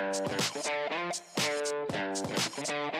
Thank you.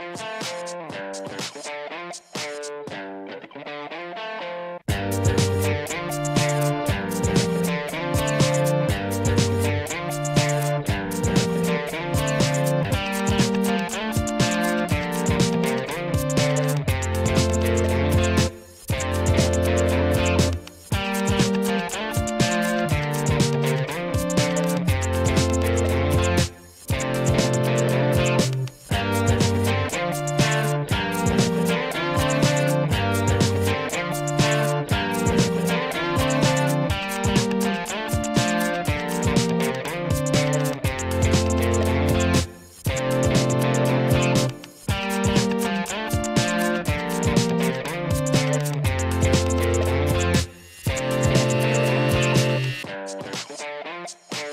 Thank